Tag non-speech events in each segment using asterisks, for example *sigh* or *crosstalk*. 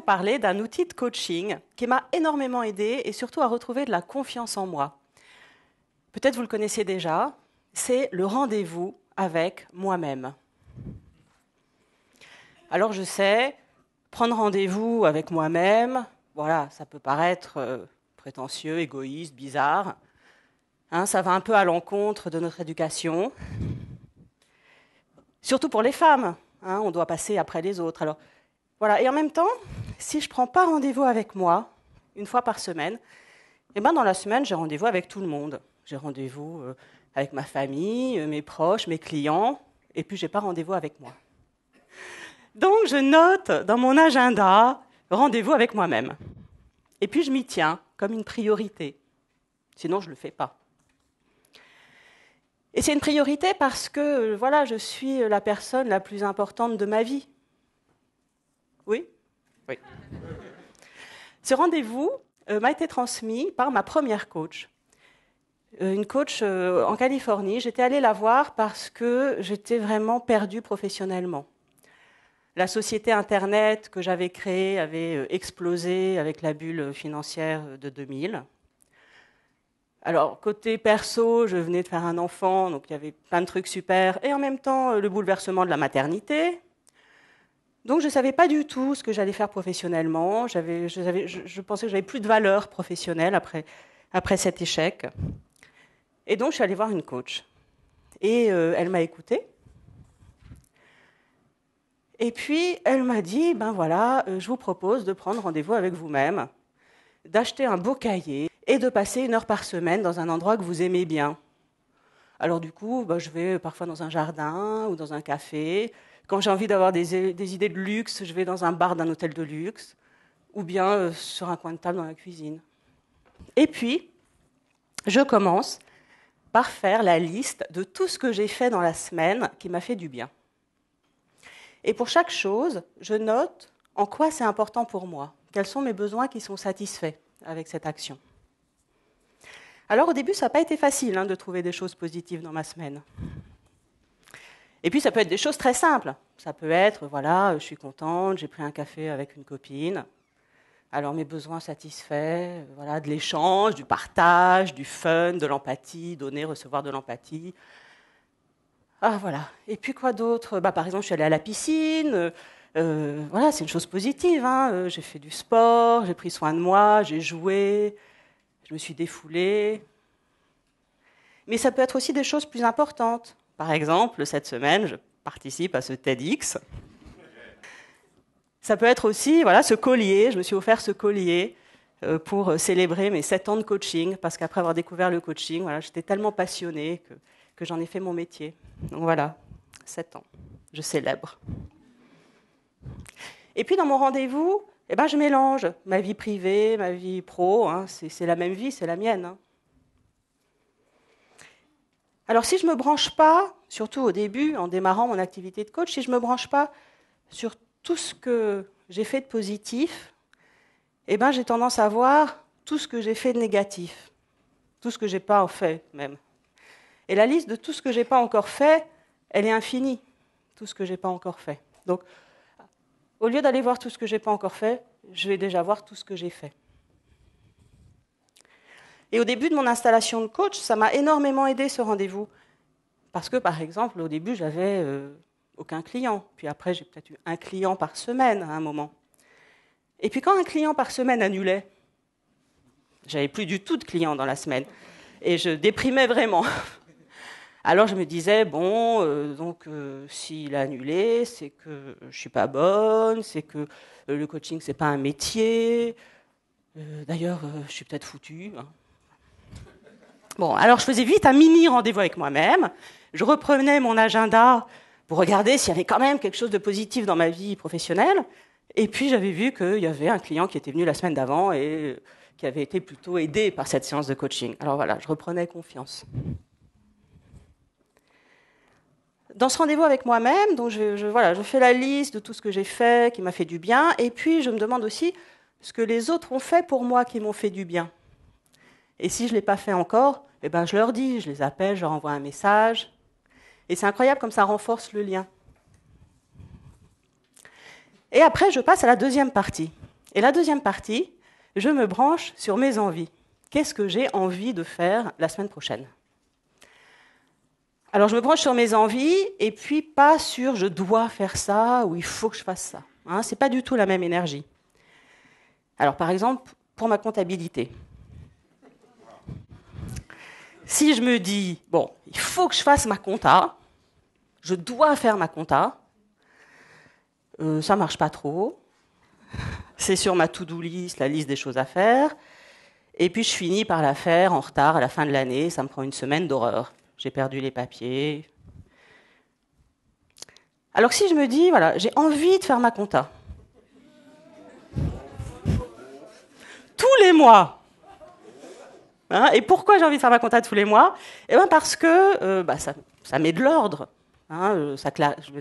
parler d'un outil de coaching qui m'a énormément aidé et surtout à retrouver de la confiance en moi. Peut-être vous le connaissez déjà, c'est le rendez-vous avec moi-même. Alors je sais, prendre rendez-vous avec moi-même, voilà, ça peut paraître euh, prétentieux, égoïste, bizarre. Hein, ça va un peu à l'encontre de notre éducation. Surtout pour les femmes, hein, on doit passer après les autres. Alors, voilà. Et en même temps, si je ne prends pas rendez-vous avec moi, une fois par semaine, eh ben dans la semaine, j'ai rendez-vous avec tout le monde. J'ai rendez-vous euh, avec ma famille, euh, mes proches, mes clients, et puis je n'ai pas rendez-vous avec moi. Donc, je note dans mon agenda rendez-vous avec moi-même. Et puis, je m'y tiens comme une priorité. Sinon, je ne le fais pas. Et c'est une priorité parce que voilà, je suis la personne la plus importante de ma vie. Oui? Ce rendez-vous euh, m'a été transmis par ma première coach. Euh, une coach euh, en Californie. J'étais allée la voir parce que j'étais vraiment perdue professionnellement. La société Internet que j'avais créée avait explosé avec la bulle financière de 2000. Alors, côté perso, je venais de faire un enfant, donc il y avait plein de trucs super, et en même temps, le bouleversement de la maternité. Donc, je ne savais pas du tout ce que j'allais faire professionnellement. Je, je, pensais que j'avais plus de valeur professionnelle après, après cet échec. Et donc, je suis allée voir une coach. Et euh, elle m'a écoutée. Et puis, elle m'a dit, ben voilà, euh, je vous propose de prendre rendez-vous avec vous-même, d'acheter un beau cahier et de passer une heure par semaine dans un endroit que vous aimez bien. Alors du coup, bah, je vais parfois dans un jardin ou dans un café. Quand j'ai envie d'avoir des, idées de luxe, je vais dans un bar d'un hôtel de luxe ou bien euh, sur un coin de table dans la cuisine. Et puis, je commence par faire la liste de tout ce que j'ai fait dans la semaine qui m'a fait du bien. Et pour chaque chose, je note en quoi c'est important pour moi, quels sont mes besoins qui sont satisfaits avec cette action. Alors au début, ça n'a pas été facile hein, de trouver des choses positives dans ma semaine. Et puis ça peut être des choses très simples. Ça peut être, voilà, je suis contente, j'ai pris un café avec une copine. Alors mes besoins satisfaits, voilà, de l'échange, du partage, du fun, de l'empathie, donner, recevoir de l'empathie. Ah voilà. Et puis quoi d'autre? Bah, Par exemple, je suis allée à la piscine. Euh, voilà, c'est une chose positive. Hein. Euh, j'ai fait du sport, j'ai pris soin de moi, j'ai joué, je me suis défoulée. Mais ça peut être aussi des choses plus importantes. Par exemple, cette semaine, je participe à ce TEDx. Ça peut être aussi voilà, ce collier. Je me suis offert ce collier euh, pour célébrer mes sept ans de coaching, parce qu'après avoir découvert le coaching, voilà, j'étais tellement passionnée que, j'en ai fait mon métier. Donc voilà, sept ans, je célèbre. Et puis dans mon rendez-vous, eh ben, je mélange ma vie privée, ma vie pro. Hein, c'est la même vie, c'est la mienne. Hein. Alors si je ne me branche pas, surtout au début, en démarrant mon activité de coach, si je ne me branche pas sur tout ce que j'ai fait de positif, eh ben, j'ai tendance à voir tout ce que j'ai fait de négatif, tout ce que je n'ai pas fait même. Et la liste de tout ce que je n'ai pas encore fait, elle est infinie, tout ce que je n'ai pas encore fait. Donc au lieu d'aller voir tout ce que je n'ai pas encore fait, je vais déjà voir tout ce que j'ai fait. Et au début de mon installation de coach, ça m'a énormément aidé ce rendez-vous. Parce que, par exemple, au début, j'avais euh, aucun client. Puis après, j'ai peut-être eu un client par semaine à un moment. Et puis quand un client par semaine annulait, j'avais plus du tout de clients dans la semaine. Et je déprimais vraiment. *laughs* Alors je me disais, bon, euh, donc euh, s'il a annulé, c'est que je suis pas bonne, c'est que le coaching, c'est pas un métier. D'ailleurs, je suis peut-être foutue. Hein. Bon, alors je faisais vite un mini rendez-vous avec moi-même. Je reprenais mon agenda pour regarder s'il y avait quand même quelque chose de positif dans ma vie professionnelle. Et puis j'avais vu qu'il y avait un client qui était venu la semaine d'avant et qui avait été plutôt aidé par cette séance de coaching. Alors voilà, je reprenais confiance dans ce rendez-vous avec moi-même, donc je, voilà, je fais la liste de tout ce que j'ai fait, qui m'a fait du bien, et puis je me demande aussi ce que les autres ont fait pour moi qui m'ont fait du bien. Et si je ne l'ai pas fait encore, eh ben, je leur dis, je les appelle, je leur envoie un message. Et c'est incroyable comme ça renforce le lien. Et après, je passe à la deuxième partie. Et la deuxième partie, je me branche sur mes envies. Qu'est-ce que j'ai envie de faire la semaine prochaine? Alors je me branche sur mes envies et puis pas sur je dois faire ça ou il faut que je fasse ça. Hein, Ce n'est pas du tout la même énergie. Alors par exemple, pour ma comptabilité. Si je me dis, bon, il faut que je fasse ma compta, je dois faire ma compta, euh, ça marche pas trop. C'est sur ma to-do list, la liste des choses à faire. Et puis je finis par la faire en retard à la fin de l'année. Ça me prend une semaine d'horreur. J'ai perdu les papiers. Alors si je me dis, voilà, j'ai envie de faire ma compta. Tous les mois. Hein, et pourquoi j'ai envie de faire ma compta tous les mois? Eh bien parce que euh, bah, ça, met de l'ordre. Hein, euh, ça,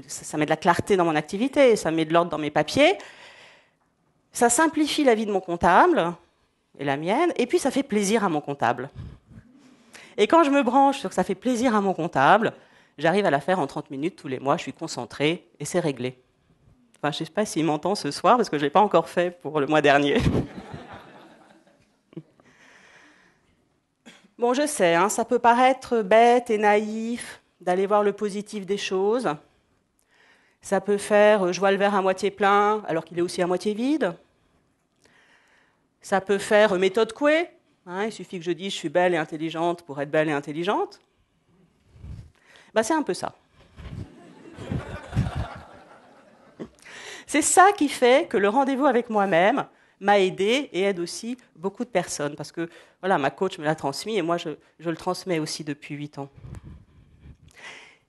ça, met de la clarté dans mon activité, ça met de l'ordre dans mes papiers, ça simplifie la vie de mon comptable et la mienne, et puis ça fait plaisir à mon comptable. Et quand je me branche sur que ça fait plaisir à mon comptable, j'arrive à la faire en 30 minutes tous les mois, je suis concentrée et c'est réglé. Enfin, je ne sais pas s'il m'entend ce soir parce que je ne l'ai pas encore fait pour le mois dernier. *laughs* bon, je sais, hein, ça peut paraître bête et naïf, d'aller voir le positif des choses. Ça peut faire euh, je vois le verre à moitié plein alors qu'il est aussi à moitié vide. Ça peut faire euh, méthode Coué. Hein, il suffit que je dise je suis belle et intelligente pour être belle et intelligente. Ben, c'est un peu ça. c'est ça qui fait que le rendez-vous avec moi-même m'a aidé et aide aussi beaucoup de personnes. Parce que voilà, ma coach me l'a transmis et moi je, le transmets aussi depuis huit ans.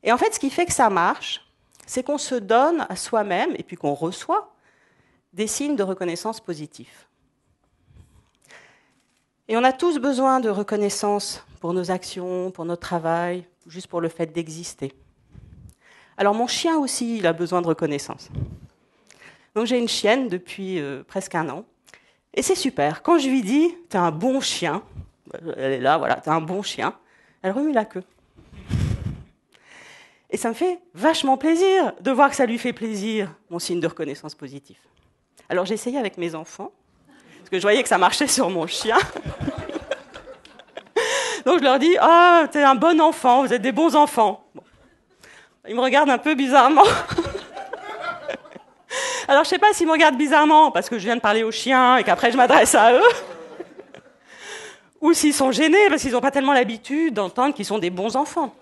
Et en fait, ce qui fait que ça marche, c'est qu'on se donne à soi-même et puis qu'on reçoit des signes de reconnaissance positifs. Et on a tous besoin de reconnaissance pour nos actions, pour notre travail, juste pour le fait d'exister. Alors mon chien aussi, il a besoin de reconnaissance. Donc j'ai une chienne depuis euh, presque un an. Et c'est super. Quand je lui dis, t'es un bon chien, elle est là, voilà, t'es un bon chien, elle remue la queue. Et ça me fait vachement plaisir de voir que ça lui fait plaisir, mon signe de reconnaissance positif. Alors j'ai avec mes enfants, parce que je voyais que ça marchait sur mon chien. *laughs* Donc je leur dis Ah, t'es un bon enfant, vous êtes des bons enfants. Ils me regardent un peu bizarrement. Alors je sais pas s'ils me regardent bizarrement parce que je viens de parler aux chiens et qu'après je m'adresse à eux. *laughs* Ou s'ils sont gênés parce qu'ils n'ont pas tellement l'habitude d'entendre qu'ils sont des bons enfants.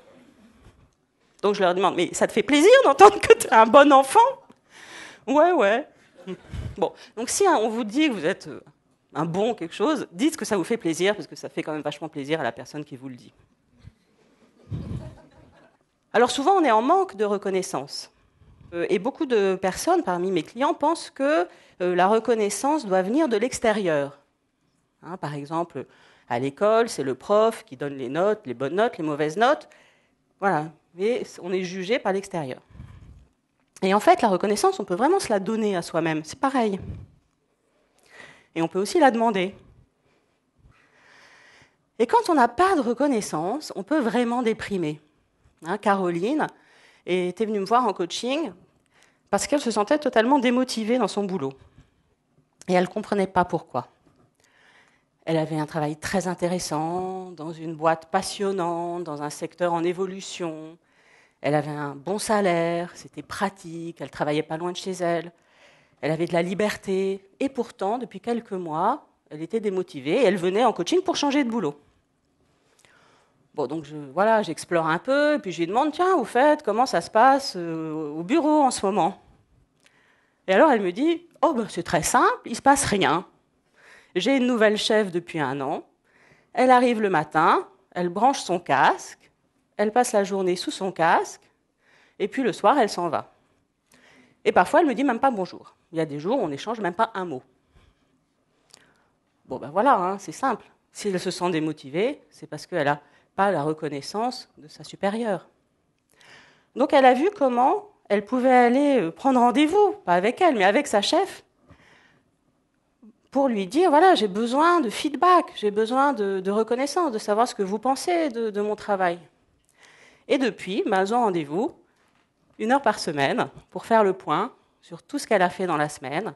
Donc je leur demande, mais ça te fait plaisir d'entendre que tu es un bon enfant? Ouais, ouais. Bon, donc si on vous dit que vous êtes euh, un bon quelque chose, dites que ça vous fait plaisir, parce que ça fait quand même vachement plaisir à la personne qui vous le dit. Alors souvent, on est en manque de reconnaissance. Euh, et beaucoup de personnes parmi mes clients pensent que euh, la reconnaissance doit venir de l'extérieur. Hein, par exemple, à l'école, c'est le prof qui donne les notes, les bonnes notes, les mauvaises notes. Voilà, mais on est jugé par l'extérieur. Et en fait, la reconnaissance, on peut vraiment se la donner à soi-même. C'est pareil. Et on peut aussi la demander. Et quand on n'a pas de reconnaissance, on peut vraiment déprimer. Hein, Caroline était venue me voir en coaching parce qu'elle se sentait totalement démotivée dans son boulot. Et elle ne comprenait pas pourquoi. Elle avait un travail très intéressant, dans une boîte passionnante, dans un secteur en évolution. Elle avait un bon salaire, c'était pratique, elle travaillait pas loin de chez elle. Elle avait de la liberté. Et pourtant, depuis quelques mois, elle était démotivée et elle venait en coaching pour changer de boulot. Bon, donc voilà, j'explore un peu, et puis je lui demande, tiens, au fait, comment ça se passe euh, au bureau en ce moment? Et alors elle me dit, oh, ben, c'est très simple, il ne se passe rien. J'ai une nouvelle chef depuis un an. Elle arrive le matin, elle branche son casque, elle passe la journée sous son casque, et puis le soir, elle s'en va. Et parfois, elle me dit même pas bonjour. Il y a des jours on n'échange même pas un mot. Bon, ben voilà, hein, c'est simple. Si elle se sent démotivée, c'est parce qu'elle n'a la reconnaissance de sa supérieure. Donc elle a vu comment elle pouvait aller prendre rendez-vous, pas avec elle, mais avec sa chef, pour lui dire, voilà, j'ai besoin de feedback, j'ai besoin de, reconnaissance, de savoir ce que vous pensez de, mon travail. Et depuis, ben, rendez-vous une heure par semaine pour faire le point sur tout ce qu'elle a fait dans la semaine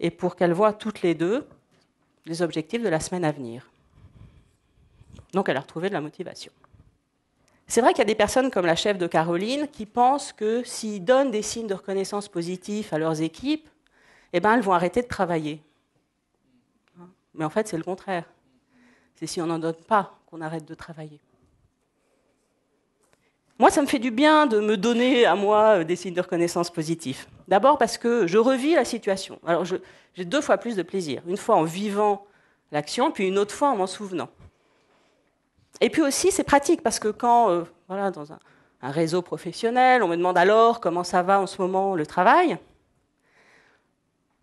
et pour qu'elles voient toutes les deux les objectifs de la semaine à venir. Donc elle a retrouvé de la motivation. C'est vrai qu'il y a des personnes comme la chef de Caroline qui pensent que s'ils donnent des signes de reconnaissance positifs à leurs équipes, eh ben, elles vont arrêter de travailler. Mais en fait, c'est le contraire. C'est si on n'en donne pas qu'on arrête de travailler. Moi, ça me fait du bien de me donner à moi euh, des signes de reconnaissance positifs. D'abord parce que je revis la situation. Alors, j'ai deux fois plus de plaisir. Une fois en vivant l'action, puis une autre fois en m'en souvenant. Et puis aussi, c'est pratique parce que quand, euh, voilà, dans un, réseau professionnel, on me demande alors comment ça va en ce moment le travail,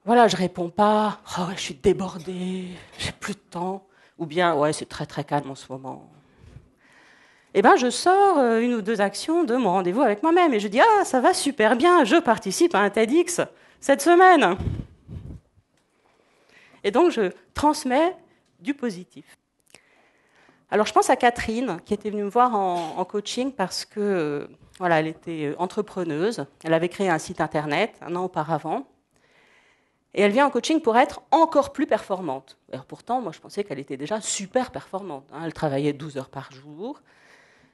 voilà, je réponds pas, oh, je suis débordée, j'ai plus de temps, ou bien, ouais, c'est très très calme en ce moment eh ben, je sors euh, une ou deux actions de mon rendez-vous avec moi-même et je dis Ah, ça va super bien, je participe à un TEDx cette semaine. Et donc, je transmets du positif. Alors, je pense à Catherine, qui était venue me voir en, coaching parce que, euh, voilà, elle était euh, entrepreneuse. Elle avait créé un site internet un an auparavant. Et elle vient en coaching pour être encore plus performante. Alors pourtant, moi, je pensais qu'elle était déjà super performante. Hein. Elle travaillait 12 heures par jour.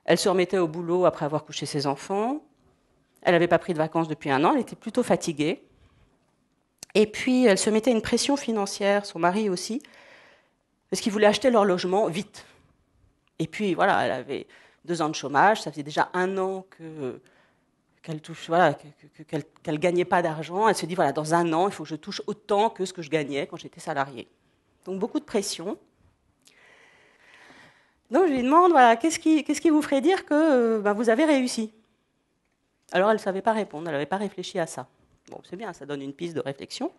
Elle se remettait au boulot après avoir couché ses enfants. Elle n'avait pas pris de vacances depuis un an, elle était plutôt fatiguée. Et puis, elle se mettait une pression financière, son mari aussi, parce qu'ils voulaient acheter leur logement vite. Et puis, voilà, elle avait deux ans de chômage, ça faisait déjà un an que, qu'elle touche, voilà, qu'elle, gagnait pas d'argent. Elle se dit, voilà, dans un an, il faut que je touche autant que ce que je gagnais quand j'étais salariée. Donc, beaucoup de pression. Donc je lui demande, voilà, qu'est-ce qui, vous ferait dire que euh, ben, vous avez réussi? Alors elle ne savait pas répondre, elle n'avait pas réfléchi à ça. Bon, c'est bien, ça donne une piste de réflexion.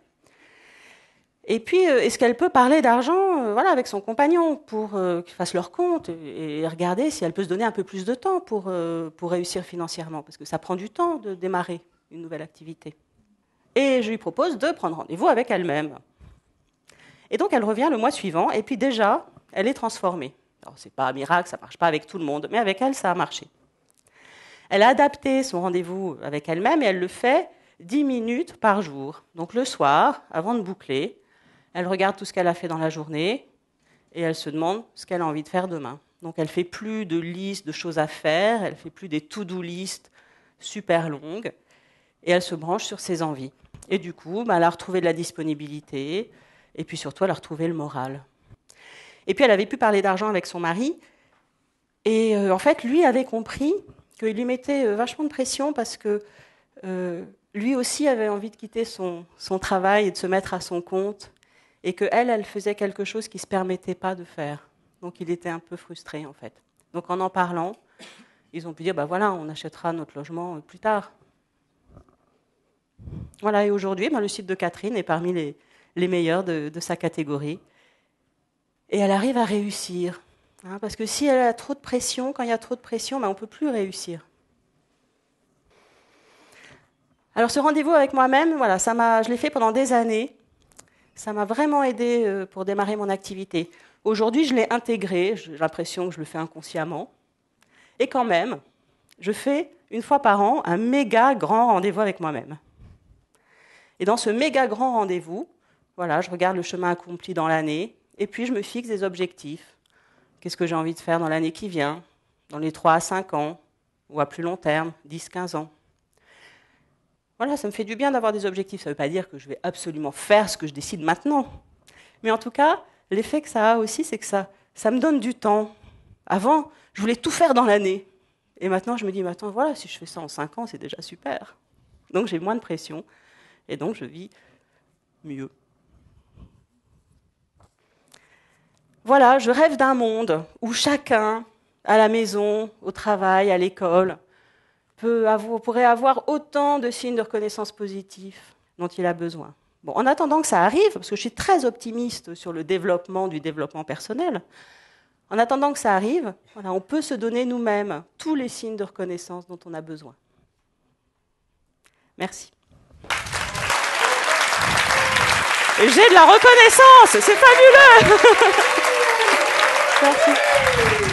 Et puis, euh, est-ce qu'elle peut parler d'argent euh, voilà, avec son compagnon pour qu'ils fassent leur compte et, regarder si elle peut se donner un peu plus de temps pour, pour réussir financièrement? Parce que ça prend du temps de démarrer une nouvelle activité. Et je lui propose de prendre rendez-vous avec elle-même. Et donc, elle revient le mois suivant, et puis déjà, elle est transformée. Alors, ce n'est pas un miracle, ça ne marche pas avec tout le monde, mais avec elle, ça a marché. Elle a adapté son rendez-vous avec elle-même et elle le fait 10 minutes par jour. Donc le soir, avant de boucler, elle regarde tout ce qu'elle a fait dans la journée et elle se demande ce qu'elle a envie de faire demain. Donc elle fait plus de listes de choses à faire, elle fait plus des to-do listes super longues et elle se branche sur ses envies. Et du coup, bah, elle a retrouvé de la disponibilité et puis surtout elle a retrouvé le moral. Et puis elle avait pu parler d'argent avec son mari. Et euh, en fait, lui avait compris qu'il lui mettait euh, vachement de pression parce que euh, lui aussi avait envie de quitter son, son, travail et de se mettre à son compte. Et qu'elle, elle faisait quelque chose qui ne se permettait pas de faire. Donc il était un peu frustré en fait. Donc en en parlant, ils ont pu dire, bah voilà, on achètera notre logement plus tard. Voilà, et aujourd'hui, ben, le site de Catherine est parmi les, les meilleurs de, sa catégorie et elle arrive à réussir. Hein, parce que si elle a trop de pression, quand il y a trop de pression, ben on ne peut plus réussir. Alors ce rendez-vous avec moi-même, voilà, ça m'a, je l'ai fait pendant des années. Ça m'a vraiment aidé euh, pour démarrer mon activité. Aujourd'hui, je l'ai intégré, j'ai l'impression que je le fais inconsciemment. Et quand même, je fais une fois par an un méga grand rendez-vous avec moi-même. Et dans ce méga grand rendez-vous, voilà, je regarde le chemin accompli dans l'année, et puis je me fixe des objectifs. Qu'est-ce que j'ai envie de faire dans l'année qui vient, dans les 3 à 5 ans, ou à plus long terme, 10, 15 ans. Voilà, ça me fait du bien d'avoir des objectifs. Ça ne veut pas dire que je vais absolument faire ce que je décide maintenant. Mais en tout cas, l'effet que ça a aussi, c'est que ça, ça me donne du temps. Avant, je voulais tout faire dans l'année. Et maintenant, je me dis, mais attends, voilà, si je fais ça en 5 ans, c'est déjà super. Donc j'ai moins de pression. Et donc je vis mieux. Voilà, je rêve d'un monde où chacun, à la maison, au travail, à l'école, pourrait avoir autant de signes de reconnaissance positifs dont il a besoin. Bon, en attendant que ça arrive, parce que je suis très optimiste sur le développement du développement personnel, en attendant que ça arrive, voilà, on peut se donner nous-mêmes tous les signes de reconnaissance dont on a besoin. Merci. J'ai de la reconnaissance, c'est fabuleux *laughs* Merci.